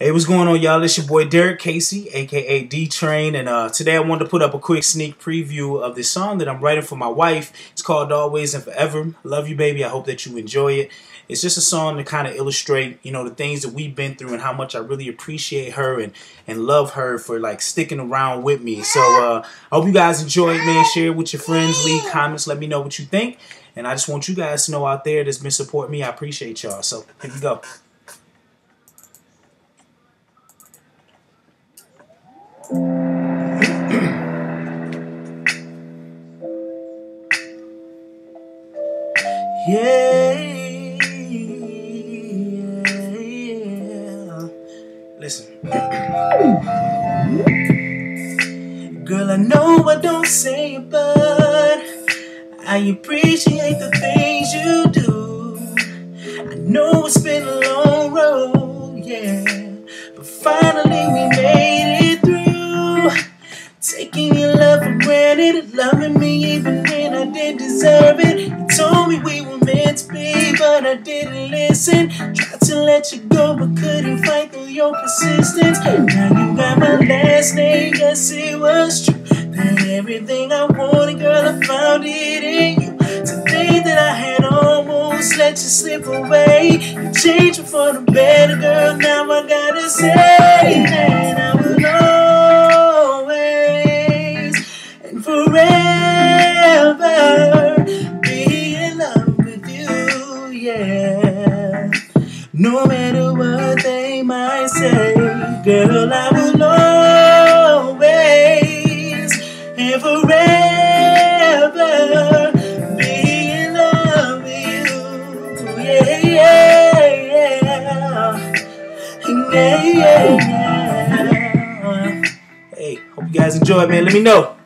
Hey, what's going on, y'all? It's your boy Derrick Casey, aka D Train, and uh, today I wanted to put up a quick sneak preview of this song that I'm writing for my wife. It's called Always and Forever. Love you, baby. I hope that you enjoy it. It's just a song to kind of illustrate, you know, the things that we've been through and how much I really appreciate her and and love her for like sticking around with me. So uh, I hope you guys enjoy it, man. Share it with your friends, leave comments, let me know what you think. And I just want you guys to know out there that's been supporting me, I appreciate y'all. So here we go. Yeah, yeah. Listen. Girl, I know I don't say it, but I appreciate the things you do. I know it's been a long loving me even when I didn't deserve it. You told me we were meant to be, but I didn't listen. Tried to let you go, but couldn't fight through your persistence. Now you got my last name, yes it was true. That everything I wanted, girl, I found it in you. Today that I had almost let you slip away, you changed me for the better, girl. Now I gotta say No matter what they might say, girl, I will always and forever be in love with you, yeah, yeah, yeah, yeah, yeah. Hey, hope you guys enjoy it, man. Let me know.